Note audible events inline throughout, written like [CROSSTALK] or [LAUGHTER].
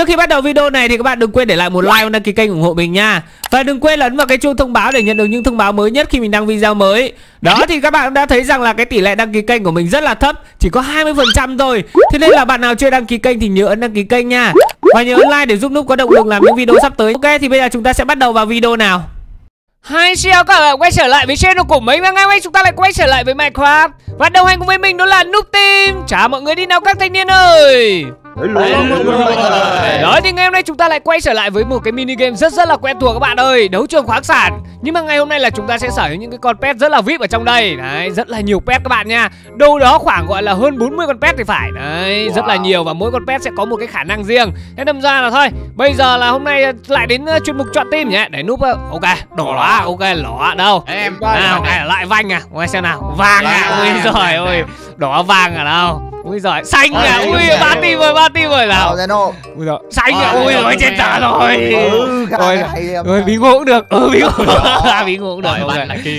trước khi bắt đầu video này thì các bạn đừng quên để lại một like và đăng ký kênh ủng hộ mình nha. Và đừng quên ấn vào cái chuông thông báo để nhận được những thông báo mới nhất khi mình đăng video mới. Đó thì các bạn đã thấy rằng là cái tỷ lệ đăng ký kênh của mình rất là thấp Chỉ có 20% thôi. Thế nên là bạn nào chưa đăng ký kênh thì nhớ ấn đăng ký kênh nha. Và nhớ ấn like để giúp Núp có động lực làm những video sắp tới. Ok thì bây giờ chúng ta sẽ bắt đầu vào video nào. Hi, xin chào các bạn quay trở lại với channel của mình. Và ngày hôm nay chúng ta lại quay trở lại với Minecraft. Và đồng hành cùng với mình đó là Noob Team. Chào mọi người đi nào các thanh niên ơi đó thì ngày hôm nay chúng ta lại quay trở lại với một cái mini game rất rất là quen thuộc các bạn ơi. Đấu trường khoáng sản. Nhưng mà ngày hôm nay là chúng ta sẽ sở hữu những cái con pet rất là VIP ở trong đây. Đấy, rất là nhiều pet các bạn nha. Đâu đó khoảng gọi là hơn 40 con pet thì phải. Đấy, wow. rất là nhiều và mỗi con pet sẽ có một cái khả năng riêng. Thế đâm ra là thôi Bây giờ là hôm nay lại đến uh, chuyên mục chọn team nhé Để núp uh, ok, đỏ lá, ok, lỏ đâu? Em nào, này. lại vanh à, ngoài xem nào. Vàng à, ôi giời ơi Đỏ vàng ở đâu Ui giời, xanh à, ui ba tim rồi, ba tim rồi nào. Ui giời, xanh à, ui giời, chết trả rồi. Rồi, rồi bí ngộ cũng được. Ừ bí ngộ. bí ngộ cũng được.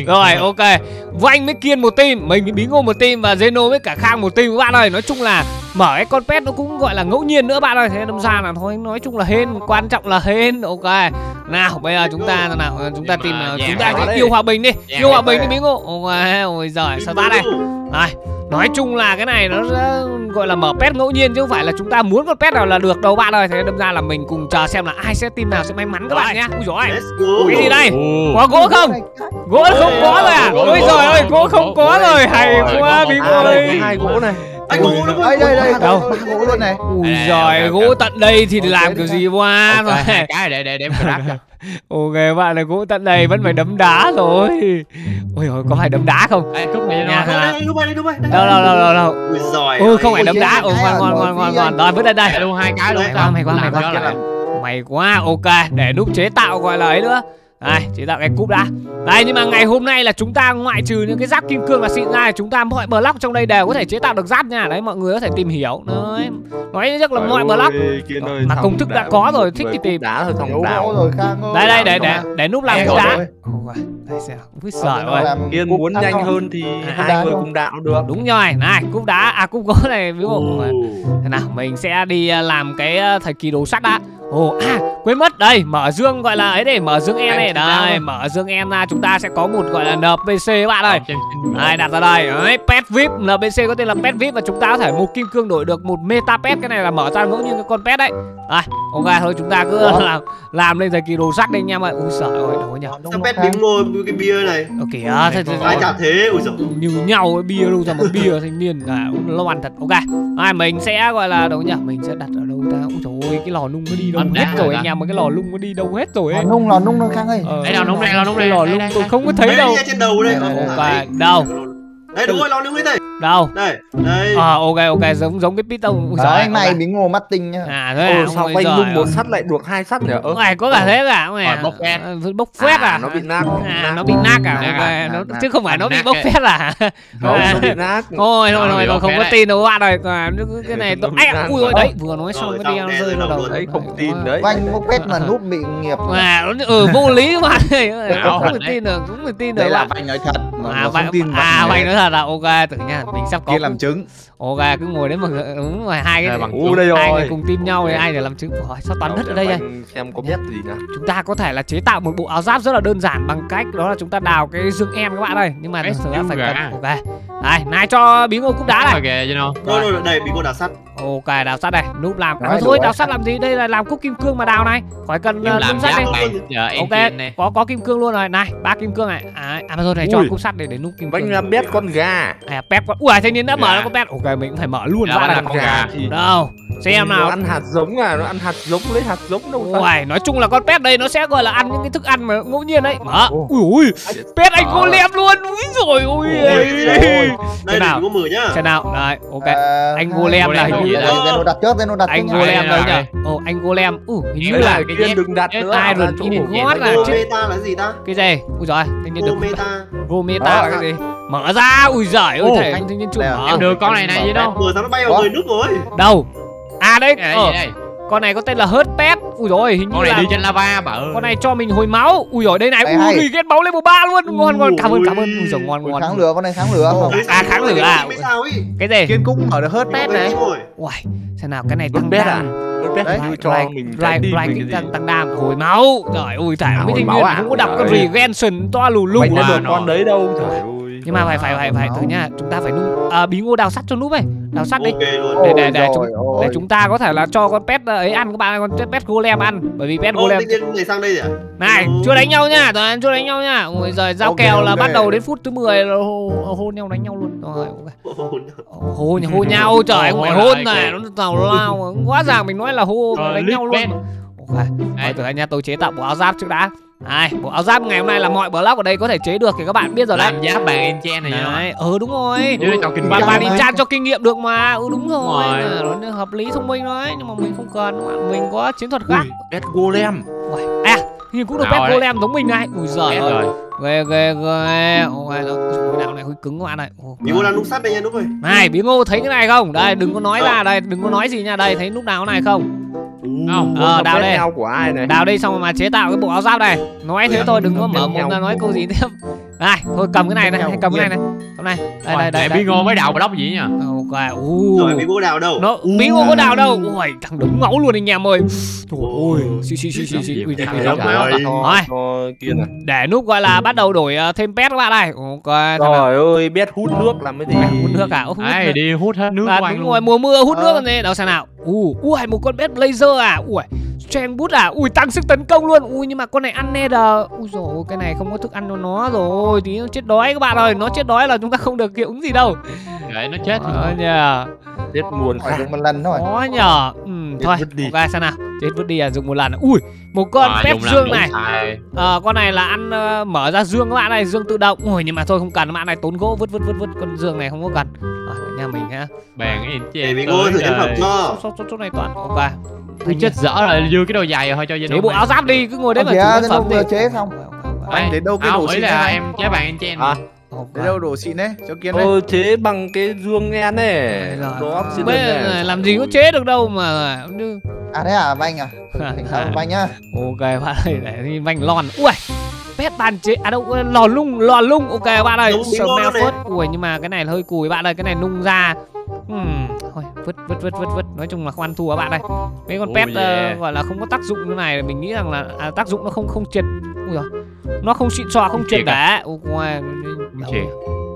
[LAUGHS] Rồi, ok. Vanh với Kiên một team, mình bí ngộ một team và Zeno với cả Khang một team các bạn ơi. Nói chung là mở cái con pet nó cũng gọi là ngẫu nhiên nữa bạn ơi. Thế đâm ra là thôi, nói chung là hên, quan trọng là hên. Ok. Nào, bây giờ chúng ta nào, chúng ta tìm chúng ta yêu hòa bình đi. Yêu hòa bình đi bí ngộ. Ôi giời, sao ta đây? Này, Nói chung là cái này nó gọi là mở pet ngẫu nhiên chứ không phải là chúng ta muốn con pet nào là được đâu bạn ơi. Thế đâm ra là mình cùng chờ xem là ai sẽ team nào sẽ may mắn các bạn nhé. Ui dồi Cái gì đây? Có gỗ không? Gỗ không có rồi à? Ôi giời ơi, gỗ không có rồi. Hay quá bí ơi. Hai gỗ này. Anh gỗ luôn. Đây đây đây. Đâu gỗ luôn này. Ui giời gỗ tận đây thì làm kiểu gì quá rồi cái để để để em cho. [LAUGHS] Ok bạn là gỗ tận đây vẫn phải đấm đá rồi. Ôi ôi có phải đấm đá không? Ê, cúp này nha. Đâu đâu đâu đâu đâu. Ui ôi không phải đấm đá. Ôi ngoan ngoan ngoan ngoan ngoan. Rồi vứt lên đây. Luôn hai cái luôn. Mày quá mày quá. mày quá. Ok để núp chế tạo gọi là ấy nữa đây, chế tạo cái cúp đã. Đây, nhưng mà ngày hôm nay là chúng ta ngoại trừ những cái giáp kim cương là xịn ra Chúng ta mọi block trong đây đều có thể chế tạo được giáp nha. Đấy, mọi người có thể tìm hiểu. Đấy, nói rất là mọi block. Mà công thức đã có rồi, thích thì tìm. đá thôi, thòng đảo rồi Khang Đây, đây, để, để, để núp làm cúp đá Đây xem, úi giời ơi. Kiên muốn nhanh hơn thì hai người cùng đạo được. Đúng rồi, này, cúp đá, à cúp gỗ này ví dụ Nào, mình sẽ đi làm cái thời kỳ đồ sắt đã Ồ, à, quên mất. Đây, mở dương gọi là ấy để mở dương em này đây, mở dương em ra chúng ta sẽ có một gọi là NPC các bạn ơi. Đây đặt ra đây, đấy, pet VIP, NPC có tên là pet VIP và chúng ta có thể một kim cương đổi được một meta pet. Cái này là mở ra ngẫu nhiên cái con pet đấy. Đây, ok thôi chúng ta cứ làm làm lên thời kỳ đồ sắc đi anh em ơi. Ui giời ơi, đâu nhỉ. Sao pet bím ngồi cái bia này? Ờ kìa, thế ai chả thế, ui giời. Như nhau cái bia đâu ra một bia thanh niên à, lo ăn thật. Ok. Ai mình sẽ gọi là đâu nhỉ? Mình sẽ đặt ở đâu ta? Ui trời ơi, cái lò nung nó đi đâu hết rồi anh em mà cái lò lung nó đi đâu hết rồi ấy. Lò nung lò nung nó khang ơi. Đây lò nung này, lò nung này. Lò lung tôi không có thấy đâu. trên đầu đây. Và đâu? Đây đúng rồi, lò nung đây. Đâu? Đây, đây. À ok ok giống giống cái piston. Đó anh này bị ngô mắt tinh nhá. À thế à. Sao quanh lung một sắt lại được hai sắt nhỉ? Ơ. Này có cả thế cả mày. Bốc phét. Bốc phét à? Nó bị nát. À nó bị nát à? Nó chứ không phải nó bị bốc phét à? Nó bị nát. Thôi thôi thôi tôi không có tin đâu bạn ơi. Cái [LAUGHS] này tôi ai ui ôi đấy, vừa nói xong cái đi rơi vào đầu. Đấy không tin đấy. Anh bốc phét mà [LAUGHS] núp bị nghiệp. À nó ừ vô lý các bạn ơi. Không tin được, không thể tin được. Đấy là anh nói thật mà không tin. À anh nói thật à? Ok, tự nha, mình sắp có làm chứng. Ok cứ ngồi đấy mà đúng rồi hai cái bằng u đây rồi hai người cùng team nhau thì ai để làm chứng? Hỏi sao toàn đất ở đây đây xem có biết gì nữa chúng ta có thể là chế tạo một bộ áo giáp rất là đơn giản bằng cách đó là chúng ta đào cái dương em các bạn ơi. Nhưng mà thực ra phải cần ok. Đây này cho bí ngô cúp đá này. Ok chứ đâu rồi đây bí ngô đào sắt ok đào sắt này núp làm. À, thôi đào sắt làm gì đây là làm cúc kim cương mà đào này? Khỏi cần làm sắt đây ok có có kim cương luôn rồi. Này ba kim cương này. À mà thôi này cho cúc sắt để để núp kim cương anh làm bét con gà. À pep con ui thanh niên đã mở con pet ok mình cũng phải mở luôn. Ra là con gà đâu? Xem nào. nó ăn hạt giống à nó ăn hạt giống lấy hạt giống đâu Uầy, nói chung là con pet đây nó sẽ gọi là ăn những cái thức ăn mà ngẫu nhiên đấy. Mở. Ui ui pet anh golem luôn. Ui rồi ui đây nào. có mười nhá. Xem nào. Đây ok. Anh golem là hình là nó đặt trước nó đặt anh golem đây nhỉ ồ anh golem. Ui hình như là cái gì đừng đặt nữa iron gót là meta là gì ta? Cái gì? Ui rồi thanh niên được meta meta là cái gì? Mở ra ui giời ơi thể thanh niên chủ mở. được con này này gì đâu vừa sao nó bay vào người nước rồi. Đâu? À đây ờ con này có tên là hớt pet. Ui rồi hình như con này là đi trên lava bà ơi. con này cho mình hồi máu. Ui rồi đây này Hay, hay. ui ghét máu lên một ba luôn. Ngon ngon cảm ơn cảm ơn. Ui. rồi ngon ngon. kháng lửa con này kháng lửa không À, kháng lửa à? Biết sao ấy? Cái gì? Kiên cũng mở được hớt pet này. Rồi. Ui xem nào cái này tăng bét à? Đấy, cho mình right, mình cái tăng tăng đam. Hồi máu. Trời ui thải À, mấy viên à? không có đọc cái regention to lù lù. À, nó. con đấy đâu. Trời ơi nhưng mà phải phải phải phải thử nha. Chúng ta phải nung à, bí ngô đào sắt cho núp ấy. Đào sắt đi. Ok luôn. Để- để- để Ôi chúng- để chúng ta có thể là cho con pet ấy ăn các bạn con pet golem ăn. Bởi vì pet Ô, golem tự nhiên này sang đây rồi à? này Ừ. chưa đánh nhau nha rồi chưa đánh nhau nha. Ôi giời giao kèo là bắt đầu đến phút thứ 10 là hô, hô nhau đánh nhau luôn. Rồi ok. Ồ, hô hô nhau [LAUGHS] trời không phải Hô hôn này nó tào lao. Quá ràng mình nói là hô Ờ, đánh nhau luôn. ok. Thôi từ anh nha tôi chế tạo bộ áo giáp trước đã Này, bộ áo giáp ngày hôm nay là mọi block ở đây có thể chế được thì các bạn biết rồi đấy. làm giáp bàn enchant này Đấy, ừ đúng rồi. Bạn bạn enchant cho kinh nghiệm được mà. Ừ đúng rồi. rồi. À, hợp lý thông minh đấy, nhưng mà mình không cần, đúng không ạ? mình có chiến thuật khác. Bét Golem À, hình cũng được pet golem giống mình này. Ui giời ơi. Ghê ghê ghê. Ôi đạo này hơi cứng các bạn này. Bí ngô đang nút sắt đây nha đúng rồi Này, bí ngô thấy cái này không? Đây, đừng có nói ra đây, đừng có nói gì nha. Đây, thấy lúc nào cái này không? Không. Ờ, đào đào đây. nhau của ai này Đào đây xong rồi mà chế tạo cái bộ áo giáp này. Nói thế thôi, đừng có mở mồm ra nói câu gì tiếp. [LAUGHS] Này, thôi cầm cái này này, hay cầm cái này này. Cầm này. Đây đây đây. để bí ngô mới đào block gì nhá Ok. U. Rồi bí ngô đào đâu Nó bí ngô có đào đâu. Ui, thằng đúng máu luôn anh em ơi. Trời ơi, xì xì xì xì xì. Ui, ui, ui. máu. Rồi. Để nút gọi là bắt đầu đổi ờ, thêm pet các bạn này. Ok, trời ơi Bét hút nước làm cái gì hút nước à? Ô, hút Ai nước. đi hút hết nước của anh đúng luôn rồi, mùa mưa hút nước Ờ. làm gì? Đâu xem nào. U, ui, một con pet blazer à? Ui, strength boost à? Ui, tăng sức tấn công luôn. Ui, nhưng mà con này ăn nether. Ui dồi ôi, cái này không có thức ăn cho nó rồi. Tí nó chết đói các bạn ơi. Nó chết đói là chúng ta không được hiệu ứng gì đâu. để nó chết Ờ nhờ. Chết nguồn Phải dùng một lần thôi Có nhờ. Ừ, Chết thôi. vứt đi. Ok, xem nào. Chết vứt đi à, dùng một lần. Ui, một con À, làm dương này. Ờ, con này là ăn ờ, mở ra dương các bạn này, dương tự động. Ui, nhưng mà thôi không cần bạn này tốn gỗ vứt vứt vứt vứt con dương này không có cần. Rồi, nhà mình ha. bàn Để enchant bí ngô thử nhân phẩm cho Số số số, số này toàn. Ok. Tôi chết dở rồi dư cái đồ dài rồi thôi cho chế bộ áo giáp đi cứ ngồi đấy mà nó phẩm đi. chế xong. Anh đến đâu cái à, đồ xịn là này em chế bàn enchant À. Đến đâu đồ xịn đấy cho kiên đấy Ờ chế bằng cái dương đen này Rồi. Đó obsidian Bây này. giờ làm gì có chế được đâu mà À thế à Vanh à? [LAUGHS] Thỉnh thoảng Vanh nhá. Ok bạn ơi để đi vành lòn ui pet bàn chế à đâu lò lung lò lung. Ok bạn ơi smell first ui nhưng mà cái này hơi cùi bạn ơi cái này nung ra. Hmm, thôi vứt vứt vứt vứt vứt. Nói chung là không ăn thua bạn ơi. Mấy con Oh pet ờ, yeah. gọi là không có tác dụng như này mình nghĩ rằng là à, tác dụng nó không không triệt. Ui rồi nó không xịn xò không triệt triệt à? để ui triệt.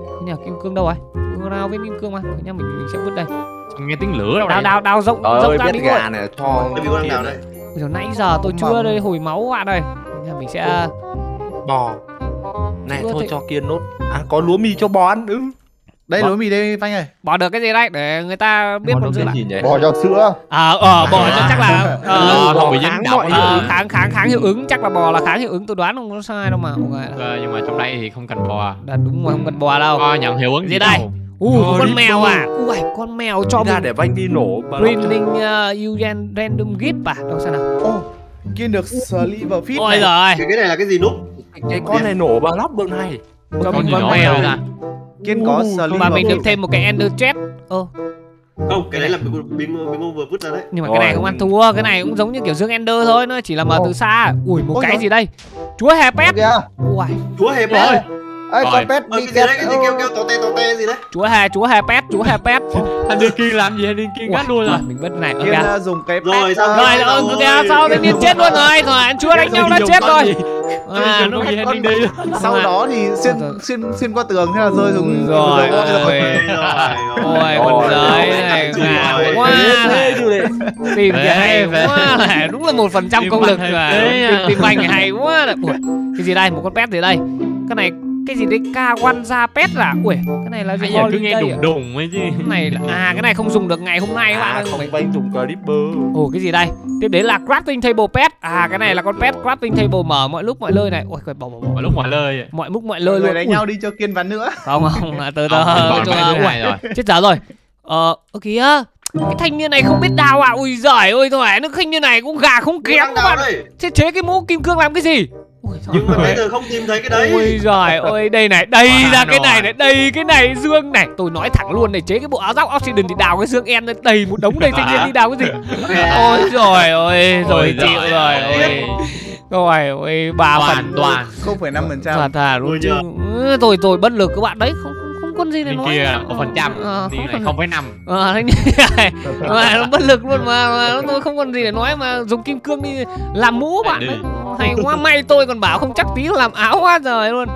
cái nhà kim cương đâu ấy kim nào viên kim cương mà. Nha mình, mình sẽ vứt đây. Nghe tiếng lửa đâu đào đây đào đào rộng rộng ra đi gà rồi này cho Đây ngô đang đào đây. dồi, nãy giờ tôi chưa đây hồi máu bạn ơi. Nha, mình sẽ bò. Này thôi cho kiên nốt. À có lúa mì cho bò ăn ừ. Đây Bỏ- lúa mì đây Phanh ơi. Bỏ được cái gì đây để người ta biết Bò tên lại. gì Bò cho sữa. À ờ bò cho chắc là [LAUGHS] Ờ, ờ, không bị dính kháng độc mọi ờ, ờ, kháng kháng kháng hiệu ứng chắc là bò là kháng hiệu ứng tôi đoán không có sai đâu mà. Ờ, nhưng mà trong đây thì không cần bò Đã đúng rồi không cần bò đâu. Bò nhận hiệu ứng Gì gì đây? u Ờ, con mèo bò. à? Ui con mèo cho Đi ra mình để vanh đi nổ Greenling uh, Ugen Random Gift à? Đâu xem nào? Ô kiên được sliver fit ôi này. giời Cái cái này là cái gì nút Cái con này nổ bà lóc được này cho Con mình gì con mèo ta? Kiên có sliver và mình được thêm một cái Ender Chest ơ. Không cái đấy là bí ngô vừa vứt ra đấy. Nhưng mà cái này Rồi. không ăn thua cái này cũng giống như kiểu dương Ender thôi nó chỉ là mở từ xa. Ui một Ôi cái gì đây? Chúa hè pet ui Chúa hề Rồi. pet Ờ, Ê Rồi. con pet bị Ờ, cái gì kẹt đấy cái gì kêu kêu tò te tò te gì đấy? Chúa hè chúa hè pet chúa hè pet. Anh đi kiên làm gì anh đi kiên cắt luôn rồi. mình bất này ok. uh, dùng cái Rồi, pet, xong uh, rồi Rồi, ờ, rồi. kìa sao tự nhiên chết luôn rồi? Thôi anh chưa đánh nhau đã chết rồi à, nó anh con- đi sau Rồi. đó thì xuyên Rồi. xuyên xuyên qua tường thế là rơi dùng Rồi, gỗ ôi. ôi con giới này ngà quá này tìm phê. quá này đúng là một phần trăm công lực mà tìm à. banh hay quá này. Ui, cái gì đây một con pet gì đây cái này cái gì đấy K1 ra pet à ui cái này là gì giờ cứ nghe à? đùng đùng ấy chứ cái này là à cái này không dùng được ngày hôm nay các bạn À ơi không vanh dùng Creeper Ồ cái gì đây? Tiếp đến là crafting table pet. À cái này là con pet crafting table mở mọi lúc mọi nơi này. Ôi bỏ bỏ bỏ. Mà lúc lơi vậy. Mọi lúc mọi nơi người luôn. đánh nhau đi cho kiên ván nữa Không không, à, từ từ. Rồi Chết dở rồi. Ờ ơ kìa. Cái thanh niên này không biết đào à. Ui giời ơi thôi, nó thanh niên này cũng gà không kém các bạn. Thế chế cái mũ kim cương làm cái gì? Ui nhưng mà bây giờ không tìm thấy cái đấy. Ôi giời ơi đây này đây Quá ra cái này này đây cái này dương này. Tôi nói thẳng luôn này chế cái bộ áo giáp oxygen thì đào cái xương en lên đầy một đống đây thanh niên đi đào cái gì? Ôi giời ơi rồi chịu rồi ơi. ôi rồi ôi ba hoàn phần toàn không phải năm phần thật trăm thà luôn chứ. Ừ, tôi tôi bất lực các bạn. Đấy không có gì bên nói kia một phần trăm Ờ, đi không này phải năm. Ờ, này [LAUGHS] mà nó bất lực luôn mà, mà tôi không còn gì để nói mà dùng kim cương đi làm mũ bạn đấy. Hay quá may tôi còn bảo không chắc tí làm áo quá rồi luôn.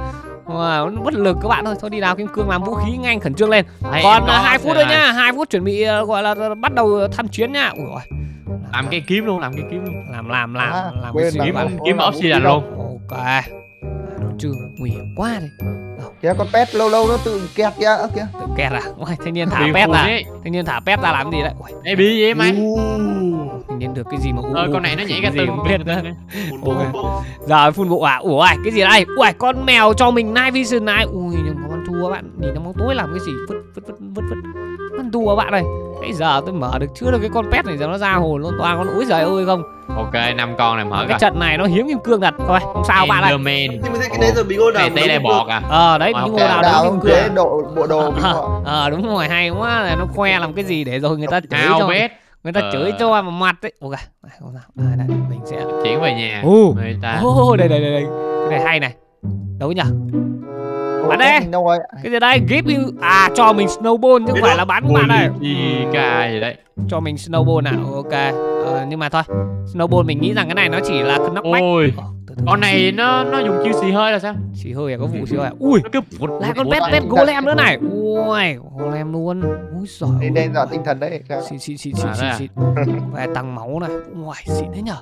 Wow, nó bất lực các bạn ơi thôi đi đào kim cương làm vũ khí nhanh khẩn trương lên. Hay còn có hai phút thôi này. nhá hai phút chuẩn bị ờ, gọi là bắt đầu tham chiến nhá. Ui ôi làm cái kiếm luôn làm cái kiếm luôn. Làm làm làm À, làm quên cái kiếm kiếm obsidian luôn. ok Đồ chưa nguy hiểm quá đi. Kìa con pet lâu lâu nó tự kẹt kìa ơ kìa. Tự kẹt à? Ôi, thanh niên thả pet ra ấy. thanh niên thả pet ra làm gì đấy? Ui, Ê gì vậy mày? Thanh niên được cái gì mà u Ờ u, con này nó nhảy cái ra từng biết nữa giờ phun bộ à? Ủa ai cái gì đây? Ui con mèo cho mình night vision này. Ui nhưng mà con thua bạn. Nhìn nó bóng tối làm cái gì? Vứt vứt vứt vứt vứt. Con thua bạn ơi bây giờ tôi mở được chưa được cái con pet này giờ nó ra hồn luôn toàn con úi giời ơi không. Ok năm con này mở cái coi. trận này nó hiếm kim cương thật. Thôi không sao bạn ơi. Nhưng mà cái đấy giờ bị ngô đào này tê lại bọt à? Ờ đấy Ờ, ngôi nào đào đó kim cương độ bộ đồ họ. ờ đúng rồi hay quá là nó khoe làm cái gì để rồi người ta chửi cho người ta Ờ. chửi cho vào mặt đấy ok không sao. Đây, đây mình sẽ chuyển về nhà. Ồ. người ta. Ô đây đây đây đây. Cái này hay này. Đâu nhỉ Bạn đây. đâu rồi? cái gì đây? Give you à cho mình snowball chứ không phải là bắn các bạn ơi. gì ca gì đấy. Cho mình snowball à ok. Ờ, nhưng mà thôi snowball mình nghĩ rằng cái này nó chỉ là knockback. Ôi. Con này nó nó dùng chiêu xì hơi là sao? Xì hơi à? Có vụ xì hơi à? Ui! Nó cứ lại con pet pet golem nữa này. ui golem luôn. Ui giời đây đây là tinh thần đấy À, xịn đây à? xịn về tăng máu này. Ngoài xịn thế nhở?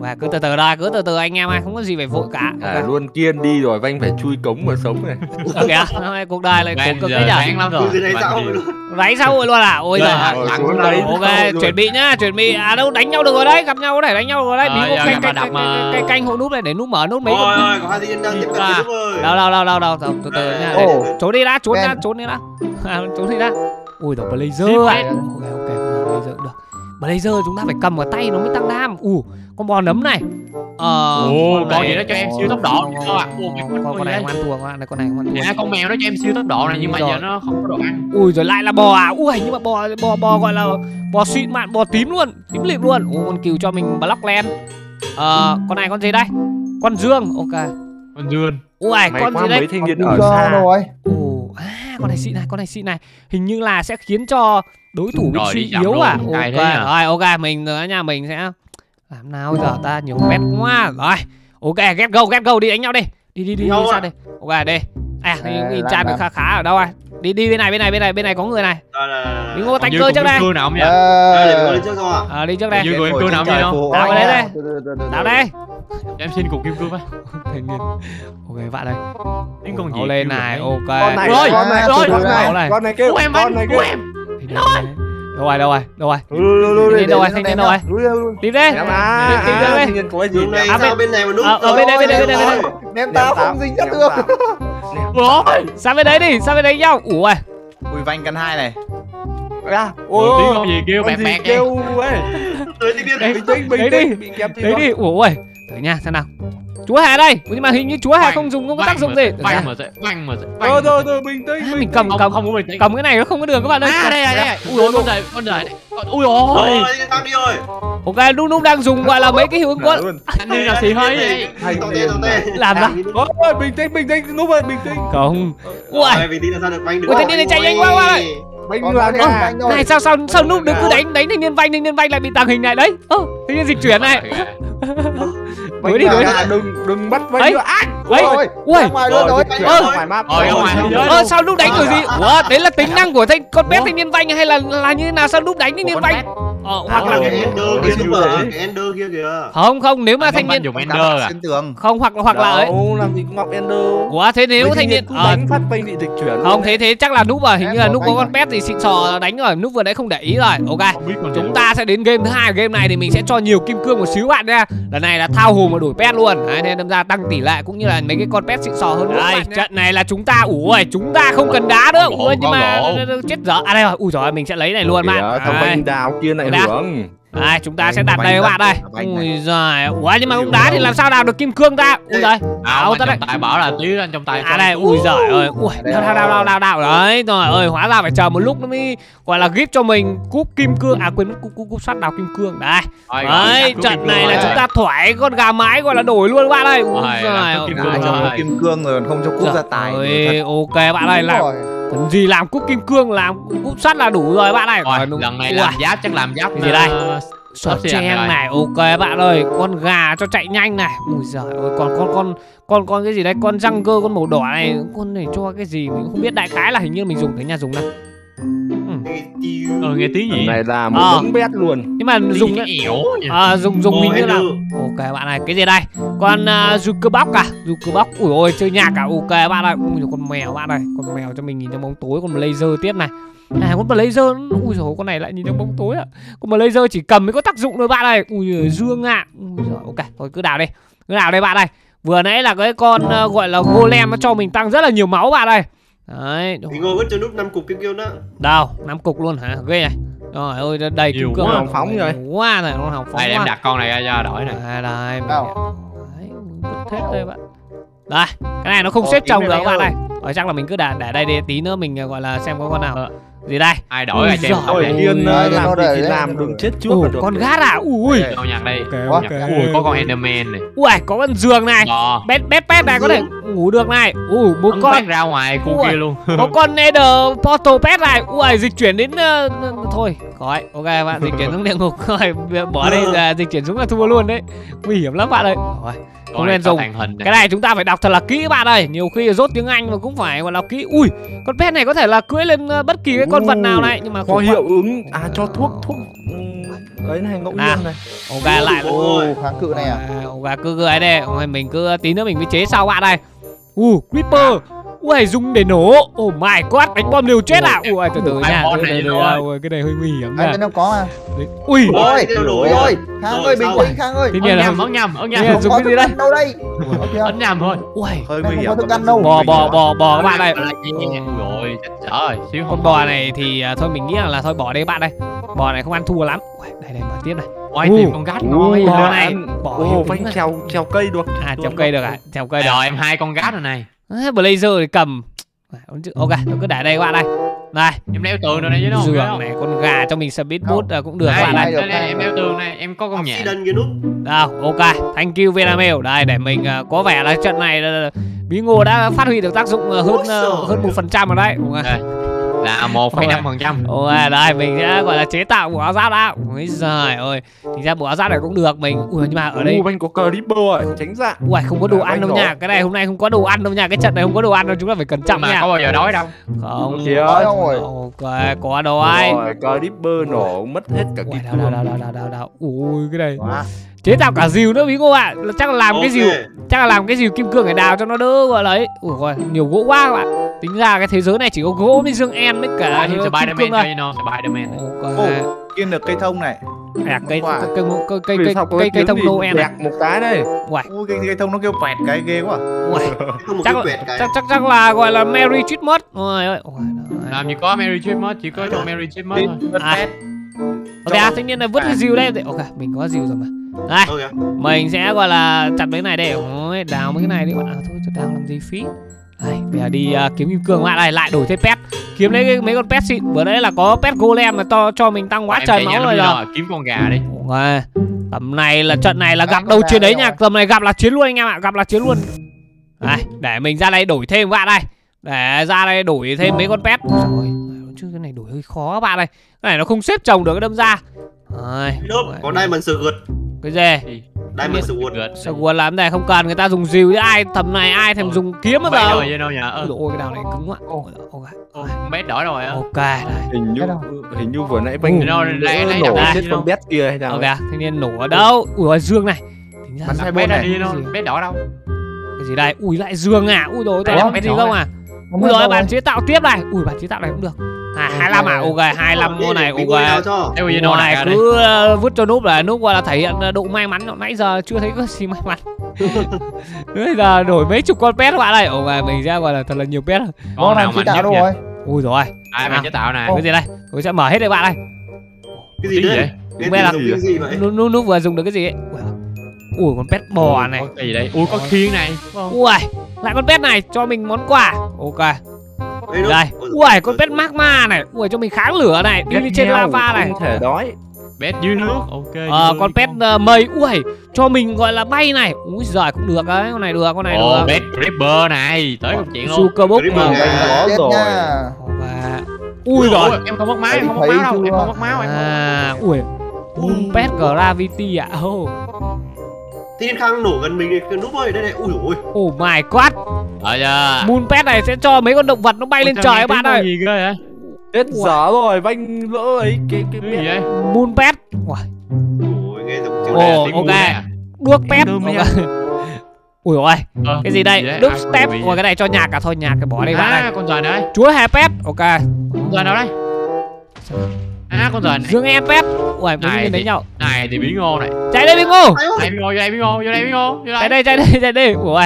Và cứ từ từ đây cứ từ từ anh em ơi. Không có gì phải vội cả. À, luôn kiên đi rồi anh phải chui cống mà sống này. Ờ, kìa. Hôm cuộc đời lại Bạn cực đấy nhở? đáng lắm rồi. Bạn xã hội luôn à? Ôi Rồi, giời. Đấy. ok chuẩn bị nhá chuẩn bị. À đâu đánh nhau được rồi đấy gặp nhau có thể đánh nhau rồi đấy. Ờ, bí giờ canh canh canh hộ núp này để núp mở núp mấy Ôi con ôi, có hai thiên đang tiếp cận À. đâu đâu đâu đâu đâu từ từ nha trốn đi đã trốn ra trốn đi đã. [LAUGHS] À, trốn đi đã. Ui rồi blazer Ship à. ok ok blazer được. Blazer chúng ta phải cầm vào tay nó mới tăng đam. Ù con bò nấm này. Ờ con này- gì nó cho em siêu tốc độ con- này không ăn thua con này con này không ăn thua. Con mèo nó cho em siêu tốc độ này nhưng mà Rồi. giờ nó không có đồ ăn. Ui rồi lại là bò à? Ui nhưng mà bò bò bò gọi là bò xịn mạn bò tím luôn tím lịm luôn. Ui con cừu cho mình block land ờ con này con gì đây con dương. Ok. Con dươn ui May con gì đây mấy thanh niên ở cơ xa. rồi. Ồ à con này xịn này con này xịn này. Hình như là sẽ khiến cho đối thủ bị suy đi yếu à? ok nhỉ? rồi ok mình nữa nha mình sẽ làm nào giờ ta? Nhiều pet quá. Rồi ok get go get go đi đánh nhau đi. Đi đi đi, đi Nhau ra à? đây ok đi. À làm, chan được khá khá ở đâu à? Đi đi bên này bên này bên này bên này có người này. Đi ngô dư cơ trước đây. cưa nào không vậy Rồi, để mình ờ trước rồi à, đi trước đây. Của em cưa nào không vậy đâu Tao đây đây. Từ. đây em xin cục kim cương với. [LAUGHS] Thanh niên. Ok bạn ơi Đến con gì lên này rồi ok. Con này Ôi, con này ôi, con này. này. con này kêu em con anh này kêu. em. Đâu rồi đâu rồi đâu rồi? Đâu rồi thanh niên đâu rồi? Ra. Ra, tìm đi Em à, Tìm à, ra đây. thanh niên có gì À, sao bên- bên này mà núp à, ở bên đây, bên đây, bên đây, bên đây. Ném tao không dính chất được. Ôi sang bên đấy đi sang bên đấy nhau. Ủa ui vanh căn hai này. À, Ôi, tiếng con gì kêu? Gì bẹt kêu ấy niên Đấy. đi. đấy đi. Ủa ơi thử nha xem nào. Chúa hà đây. Nhưng mà hình như chúa hà không dùng không có tác dụng gì nha. mà sẽ Văng mà sẽ Thôi văng thôi thôi bình tĩnh À, bình mình cầm Không cầm không có bình tĩnh. cầm cái này nó không có đường các bạn ơi. À đây đây đây. Ui ôi con đời con này Ui ôi. Rồi, tao đi rồi ok lúc lúc đang dùng gọi là mấy cái hiệu ứng quân Anh đi là xì hơi làm ra Ôi, bình tĩnh bình tĩnh núp ơi bình tĩnh. Không. Ui. Rồi, vì tí là sao được banh được. Ui, thanh niên này chạy nhanh quá, quá này. Bánh Còn là có cái anh thôi. này sao sao sao lúc đừng cứ đánh đánh thanh niên vanh thanh niên vanh lại bị tàng hình này đấy. Ơ thanh niên dịch chuyển này [LAUGHS] đuổi đi đuổi đi. à, đừng đừng bắt bánh nữa. À, ui ra ngoài luôn rồi Ơ. ngoài map ơ sao lúc đánh kiểu gì? Ủa đấy là tính năng của thanh con bé thanh niên vanh hay là là như thế nào? Sao lúc đánh thanh niên vanh? Ờ hoặc là cái Ender kia gì Cái Ender kia kìa. Không không nếu mà Anh thanh niên dùng Ender à? không hoặc hoặc là ấy. làm gì ngọc ender. Ủa thế nếu thanh niên ờ, đánh phát bánh bị dịch chuyển không thế thế chắc là núp rồi hình như là núp có con pet gì xịn sò đánh rồi núp vừa nãy không để ý rồi ok. Chúng ta sẽ đến game thứ hai. Game này thì mình sẽ cho nhiều kim cương một xíu bạn nha. Lần này là thao hồ mà đổi pet luôn. Đấy, nên đâm ra tăng tỷ lệ cũng như là mấy cái con pet xịn sò hơn đây trận này là chúng ta ủ rồi chúng ta không cần đá nữa. Ui nhưng mà chết dở. À đây rồi. Ui rồi mình sẽ lấy này luôn bạn. thằng bánh đào kia lại Đá. hưởng Đây, chúng ta Đây, sẽ đặt đây các bạn đây. Ui giời, ủa nhưng mà ông đá thì làm sao đào được kim cương ta? Ui giời. Áo ta đây. tay bảo là tí anh trong tay À đây, ui giời ơi. Ui, đào đào đào đào đào đào đấy. Rồi ơi, hóa ra phải chờ một lúc nó mới gọi là gift cho mình cúp kim cương. À quên mất cúp cúp cúp sắt đào kim cương. Đây. Đấy, trận này là chúng ta thoải con gà mái gọi là đổi luôn các bạn ơi. Ui giời kim cương cho rồi. nó kim cương rồi không cho cúp ra tài ok bạn ơi rồi. Cần gì làm cúp kim cương làm cúp sắt là đủ rồi bạn ơi. Rồi, Còn- lần này làm giáp chắc làm giáp gì đây? ờ, Sọt trang rồi. này, ok bạn ơi, con gà cho chạy nhanh này. Ui giời ơi, còn con con con con cái gì đấy, con răng cơ con màu đỏ này, con này cho cái gì mình không biết đại khái là hình như mình dùng cái nhà dùng này. Ờ nghe tiếng gì? này là một đống bét luôn Nhưng mà dùng nhỉ? à, dùng dùng hình như là ok bạn này, cái gì đây? Con uh, Zuckerbox à? Zuckerbox. Ui ôi chơi nhạc à? Ok bạn ơi. Ui con mèo bạn ơi, con mèo cho mình nhìn trong bóng tối, con laser tiếp này. À con laser, ui rồi con này lại nhìn trong bóng tối à. Con laser chỉ cầm mới có tác dụng thôi bạn ơi. Ui giời, dương ạ. Ui giời, ok, thôi cứ đào đi. Cứ đào đây bạn ơi. Vừa nãy là cái con ờ, gọi là golem nó cho mình tăng rất là nhiều máu bạn ơi. Đấy, Thì ngồi vứt cho nút năm cục kim kiêu đó đào, năm cục luôn hả? Ghê này. Rồi ơi đầy kim Nhiều cương. rồi. hồng phóng rồi. Quá này, nó hồng phóng Đây em đặt con này ra cho đổi này. Đây, đây. Đâu? Hết đây bạn. Đây, cái này nó không Ồ, xếp chồng được các bạn ơi. này. Rồi chắc là mình cứ để để đây đi tí nữa mình ờ, gọi là xem có con nào. Ờ. Gì đây? Ai đổi ra cho em Ui đổi Ôi này. Yên Đấy, ờ, cái nó làm gì thì làm đừng chết trước là được con gát à? Ui. Đâu nhặt đây. Ui có con Enderman này. Ui, có con giường này. Bét bét bét này có thể ngủ được này. Ui, một Bắn con ra ngoài khu kia luôn. có con Nether Portal Pet này. Ui, dịch chuyển đến ờ, thôi, khỏi. Ok bạn dịch chuyển xuống địa ngục [LAUGHS] rồi, bỏ đi là dịch chuyển xuống là thua luôn đấy. Nguy hiểm lắm bạn ơi. Rồi. Con nên dùng. Cái này. chúng ta phải đọc thật là kỹ bạn ơi Nhiều khi rốt tiếng Anh mà cũng phải gọi là kỹ Ui con pet này có thể là cưỡi lên ờ, bất kỳ cái con vật nào này Nhưng mà có không hiệu ứng à cho thuốc thuốc ừm, ấy này ngẫu nhiên này Ok lại kháng cự này à? À, Ok cứ gửi đây Mình cứ tí nữa mình mới chế sau bạn đây U Creeper. Ui dùng để nổ. Oh my god đánh bom liều chết à? Ui từ từ nha à, cái này hơi nguy hiểm Anh nha bên em có mà. Ui. Ôi, rồi. Khang ơi, bình tĩnh, Khang ơi. Là nhầm, ấn nhầm, Thế nhầm. dùng cái gì đây? Đâu đây? Ấn nhầm thôi. Ui. Hơi nguy hiểm đâu. Bò bò bò bò các bạn này? Rồi, trời, xíu Con bò này thì à, thôi mình nghĩ là thôi bỏ đây bạn đây. Bò này không ăn thua lắm. Đây đây mở tiếp này U. tìm con gát bò đã này, bò Ồ, phải này. treo treo cây được À trèo cây được. à? Trèo cây được Rồi em hai con gát rồi này. À, Blazer thì cầm. À, Ok, tôi cứ để đây các bạn đây Đây, Em leo tường rồi này chứ đâu. giường này, con gà cho mình speed boost à, cũng được các Đây, bạn đây, em leo tường này, em có con nút Đâu, ok, thank you Vietnamil Đây, để mình à, có vẻ là trận này Bí Ngô đã phát huy được tác dụng à, hơn à, hơn một phần trăm rồi đấy. Ok, Đây. Là 1,5%. Ok, đây mình sẽ gọi là chế tạo bộ áo giáp đã Ôi giời ơi Thì ra bộ áo giáp này cũng được mình Ui nhưng mà ở đây Ui, có Creeper rồi tránh ra Ui không có đồ Dạ, ăn đâu nha. Cái này hôm nay không có đồ ăn đâu nha Cái trận này không có đồ ăn đâu Chúng ta phải cẩn trọng Mà nha có bao giờ đói đâu. Không không rồi. Ok, có đồ ai Rồi, Creeper nổ mất hết cả đau, cương đau, đau, đau, đau, đau. Ui cái này. Chế tạo cả dìu nữa bí ngô ạ. Là chắc là làm cái Ok. dìu chắc là làm cái dìu kim cương để đào cho nó đỡ gọi là ấy. Ui rồi nhiều gỗ quá các bạn. Tính ra cái thế giới này chỉ có gỗ với dương en với cả. Kim Spider-Man cương cho thôi nó, Spider-Man. Kiên được cây thông này. À, cây cây cây cây cây cây cây tiếng thông noel này bẹt một cái đây? Uầy, ui cây, cây thông nó kêu quẹt cái ghê quá. Uầy, [LAUGHS] chắc cái cái. chắc chắc chắc là gọi là Mary Christmas ôi ơi. Làm gì có Mary Christmas, chỉ có cho Mary Christmas thôi. à. ok à, thế nên là vứt cái dìu đây ok mình có dìu rồi mà đây Thôi kìa mình sẽ gọi là chặt mấy cái này để ôi, đào mấy cái này đi. Bạn à, thôi cho đào làm gì phí? Đây bây giờ đi uh, kiếm kim cương. Bạn này lại đổi thêm pet. Kiếm lấy cái, mấy con pet xịn. Bữa đấy là có pet golem mà to cho mình tăng quá trời máu rồi nào, kiếm con gà đi. ok tầm này là trận này là gặp đầu chiến đấy nha. tầm này gặp là chiến luôn anh em ạ gặp là chiến luôn. Đây để mình ra đây đổi thêm bạn đây để ra đây đổi thêm mấy con pet. Rồi chứ cái này đổi hơi khó các bạn đây cái này nó không xếp chồng được cái đâm ra Đấy, Nope, có diamond sword. Cái gì? Gì? Diamond sword. Gượt. Sao quần làm này? Không cần người ta dùng dìu chứ ai tầm này ai thèm Ờ. dùng kiếm bao Mấy giờ? rồi vậy đâu nhỉ? Ôi Ờ. ôi cái đào này cứng quá. Ờ, Mét đổi rồi á. Ok đây. Hình như hình như vừa nãy lấy nổ đập chết con bét kia hay sao Ok thanh niên nổ ở đâu? Ui ôi dương này. Tính ra Bắn bôn ra này đi đâu, Cái gì? mét đổi đâu. cái gì đây? Ui lại dương à? Ui rồi làm cái gì không à? Ui rồi bạn chế tạo tiếp này. Ui bạn chế tạo này cũng được À 25 à Ok 25 con này Ok Ngoài này cứ ờ, vứt cho núp là núp gọi là thể hiện ờ, độ may mắn Nãy giờ chưa thấy có gì may mắn. [LAUGHS] Bây giờ đổi mấy chục con pet các bạn ơi. Ok mình sẽ gọi là thật là nhiều pet. Con nào tạo nhất rồi? Ui rồi Ai mà chế tạo này? Cái gì đây? Tôi sẽ mở hết đây bạn ơi. Cái gì đấy? Nghe Mẹ là- tiếng cái gì vậy? núp núp vừa dùng được cái gì ấy? Ui, con pet bò này. Có gì đây? Ui có khiên này. ui lại con pet này cho mình món quà. Ok. Đây ui con pet magma này ui cho mình kháng lửa này đi lên trên lava này Không thể đói Bét dưới nước. Ok. Ờ, con pet ờ, mây ui cho mình gọi là bay này ui giời cũng được đấy con này được con này Ồ, được Bét Ripper này. Tới một chuyện luôn. super book Ripper mà nè. chết rồi. ui rồi em không mất máu, em không mất máu đâu. Em không mất máu, em không mất máu. à ui pet gravity ạ oh. Thiên Khang nổ gần mình cái núp ơi đây này. Ui ui oh my god. Chưa? Moon pet này sẽ cho mấy con động vật nó bay lên trời các bạn ơi. gì ghê hả? Chết dở rồi Vanh lỡ ấy Cái cái Cái gì vậy? Moon pet. Ui, ui nghe giống chữ Ồ, này Tiếng ok. Đuốc pet. ui ôi. Ờ, cái gì đây? đấy? đúc À, step. gì? ui cái này cho nhạc cả thôi nhạc cái bỏ đây bạn À, ơi. con giời này. chúa hè pet ok. Con giời nào đây? À, con giời này. dương en pet ui mấy Này đánh nhau Này thì bí ngô này. chạy đây Ai ơi, Đây bí ngô, vô đây bí ngô, vô đây bí ngô, vô chạy đây. đây chạy đây chạy đây. Ui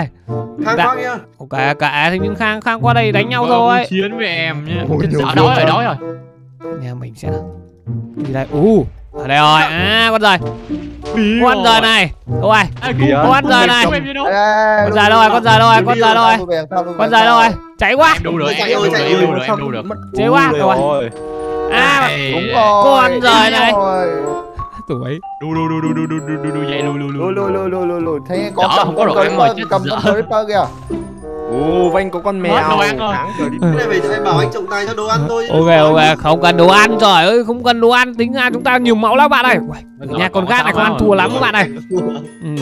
Khang Dạ. khoác nha. Ok cả thì những khang khang qua đây đánh nhau thôi. muốn chiến với em nhiều sợ đói rồi, đói rồi. nhà mình sẽ gì đây. U ở đây rồi. À con rồi con rồi này. Ôi À, con rồi này. Em gì đâu? Ê, con dài đâu rồi con dài đâu rồi con đâu rồi. con dài đâu rồi. Chạy quá Em đu được, Chạy em đu được, chạy em đu được, em đu được. Chế quá, rồi. Rồi à Này. Đúng rồi Con rồi này. rồi. tuổi Đu đu đu đu đu đu đu đu đu đu đu Lùi đu. lùi lùi lùi lùi lùi Thế có Đó, không có con đồ ăn Creeper, chết cầm con Creeper kìa. Ồ Vanh có con mèo. Đồ ăn rồi. Rồi cái này phải bảo anh trọng tài cho đồ ăn thôi. Ok ok không cần đồ ăn trời ơi không cần đồ ăn. Tính ra chúng ta nhiều máu lắm bạn ơi. Uầy, nhà con gác này không ăn thua lắm các bạn ơi. Ừ.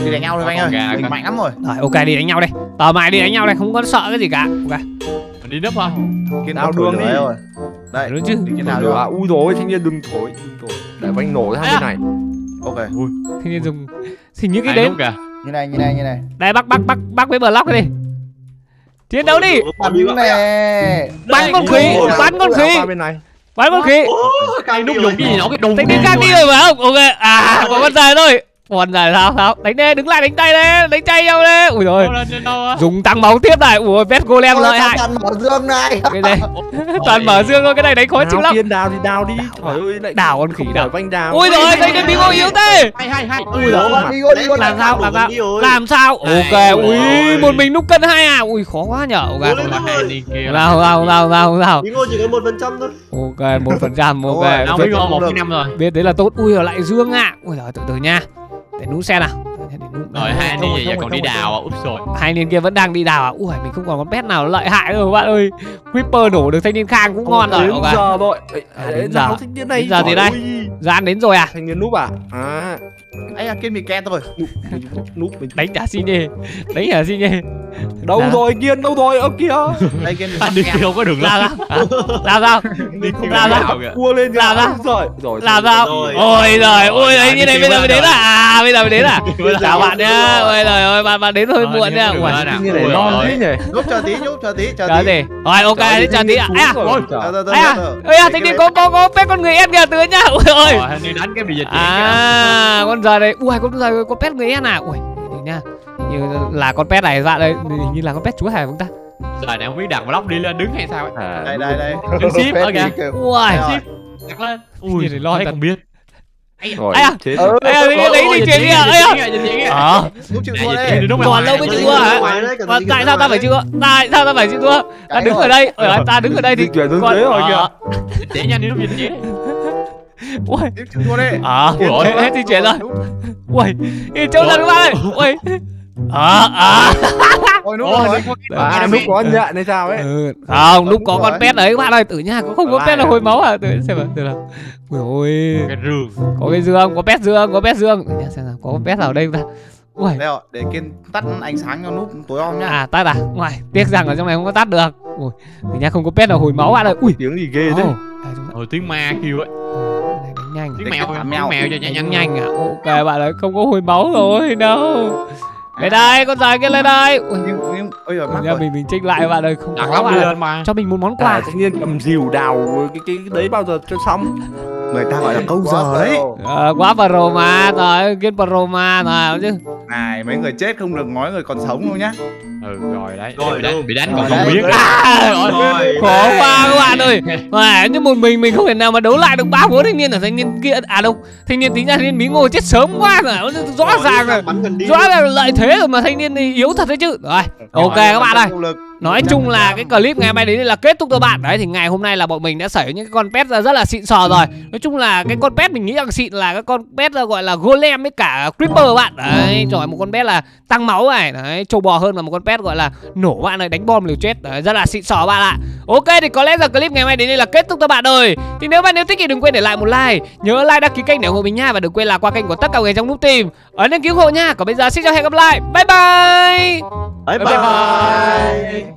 đi đánh nhau thôi anh ơi. Mình mạnh lắm rồi. Rồi ok đi đánh nhau đây tờ mày đi đánh nhau đây. Không có sợ cái gì cả. Ok. Mình đi nấp hả? cái Nào đường đi. Đây đúng chứ. Cái nào Được. à, ui rồi thanh niên đừng thổi đừng thổi. Để Vanh nổ ra bên này. Ok. Thì nên dùng thì những cái kìa. như này như này như này. Đây bắt bắt bắt bắt với block cái đi chiến đấu đi. Bắn nè bắn con khí bắn con ui, khí qua bên này. Bắn con khí Ai núp dùng cái gì nổ cái đùng. đánh đi khác đi rồi phải không? Ok. À có con dài thôi con dài sao sao? Đánh đi đứng lại đánh tay đi đánh tay nhau đi ui rồi lên dùng tăng máu tiếp này. Ui vết golem lợi hại Toàn mở dương này. [LAUGHS] Cái này toàn mở dương thôi cái này đánh khó chịu lắm. Tiên đào thì đào đi. Trời ơi lại đào con khỉ đào. Vanh đào. Ui rồi đây cái bingo yếu thế. Hay hay hay. ui rồi làm sao làm sao? làm sao? Ok ui một mình núp cân hai à? Ui khó quá nhở. Ok không sao không sao Bí ngô chỉ có một phần trăm thôi. Ok một phần trăm ok. Một phẩy năm rồi. biết đấy là tốt. Ui lại dương à. Ui rồi từ từ nha để nú xe nào. Rồi hai anh đi vậy giờ còn đi đào à. Úp rồi. hai niên kia vẫn đang đi đào à? Ui mình không còn con pet nào lợi hại rồi bạn ơi Creeper nổ được thanh niên khang cũng ngon rồi. đến ok giờ rồi À, đến giờ. thanh niên này. Đến giờ thì đây. gian đến rồi à? Thanh niên núp à? À. Ấy là kiên bị ken thôi. Núp mình đánh trả xin nhê đánh trả xin nhê đâu rồi kiên? Đâu rồi? Ơ kia đây kiên đi kia không có đường sao làm sao Đi không Làm sao? cua lên Làm sao? rồi rồi làm sao Rồi. ôi rồi. ôi đấy Rồi, như này đi bây giờ mới đến à? À bây giờ mới đến à? Chào bạn nhá ôi rồi. Ôi bạn bạn đến hơi muộn nha. à. như này non thế nhỉ? Giúp chờ tí giúp chờ tí chờ chờ tí. gì? Rồi ok chờ tí à thanh à ai à ơi à thanh niên có có có phép con người em kìa từ nhá. Ui ôi. Đi đánh cái bị kìa. à con giờ đây ui con giờ có pet người em à? Ui nha như là con pet này bạn ơi hình như là con pet chúa hề chúng ta? Giờ này không biết đặt block đi lên đứng hay sao ấy. À, đây đây đây. Đứng ship Pet ở kìa. ui. Rồi. Đặt lên. Ui, để lo thật. không biết. 哎呀，哎呀，哎呀，你你你 chuyển ừ, đi à? Ây da. Ờ. Còn lâu mới chịu à? hả? Tại sao ta phải chịu? À? Tại sao ta phải chịu thua? Ta đứng ở đây, ở ta đứng ở đây thì chuyển xuống dưới rồi ờ. kìa. [LAUGHS] Dễ nhanh đi lúc nhìn nhé. Ui. Tiếp chịu thua đi. À, hết thì chuyển rồi. Ui, chỗ lần các bạn ơi. Ui. À à ôi núp Ôi, rồi à núp có nhận hay sao ấy. Ừ, không lúc có con pet đấy các bạn ơi tự nha có không có pet là hồi máu à. Tự xem nào từ nào. Ui ôi. Cái rương. có cái dương có pet dương có pet dương. Để xem nào có pet nào ở đây không ta ui đây rồi để kiên tắt ánh sáng cho núp tối om nhá. À tắt à? Ngoài tiếc rằng ở trong này không có tắt được. Ui tự nha không có pet nào hồi máu bạn ơi. Ui tiếng gì ghê thế? Hồi tiếng ma kêu đánh nhanh. Tiếng mèo, tiếng mèo. mèo cho nhanh nhanh nhanh. nhanh à. Ok bạn ơi không có hồi máu rồi đâu đây đây con dài kia lên đây. Ui nhưng nhưng ôi giời mình mình chích lại bạn ơi không có lắm bạn lên mà. cho mình một món à quà thanh niên cầm rìu đào cái cái cái đấy bao giờ cho xong người ta gọi là câu giờ đấy. Ờ, quá pro mà rồi game pro mà rồi chứ. Này mấy người chết không được nói người còn sống đâu nhá. Ừ rồi đấy. Rồi bị đánh bị đánh Rồi còn không biết. à, Rồi, khổ quá các bạn ơi. À, nhưng một mình mình không thể nào mà đấu lại được ba bốn thanh niên ở thanh niên kia. À đâu thanh niên tính ra thanh niên bí ngô chết sớm quá rồi rõ ràng rồi rõ ràng là lợi thế rồi mà thanh niên này yếu thật đấy chứ. Rồi ok các bạn ơi. Nói chung là cái clip ngày hôm nay đến đây là kết thúc thôi bạn. Đấy thì ngày hôm nay là bọn mình đã xảy những cái con pet ra rất là xịn sò rồi. Nói chung là cái con pet mình nghĩ rằng xịn là cái con pet gọi là golem với cả creeper bạn. Đấy trời một con pet là tăng máu này. Đấy trâu bò hơn là một con pet gọi là nổ bạn ơi đánh bom liều chết. Đấy rất là xịn sò bạn ạ. Ok thì có lẽ là clip ngày hôm nay đến đây là kết thúc thôi bạn ơi. Thì nếu bạn nếu thích thì đừng quên để lại một like. Nhớ like đăng ký kênh để ủng hộ mình nha. Và đừng quên là qua kênh của tất cả người trong nút team. Ấn đăng ký ủng hộ nha. Còn bây giờ xin chào hẹn gặp lại. Bye bye. Bye bye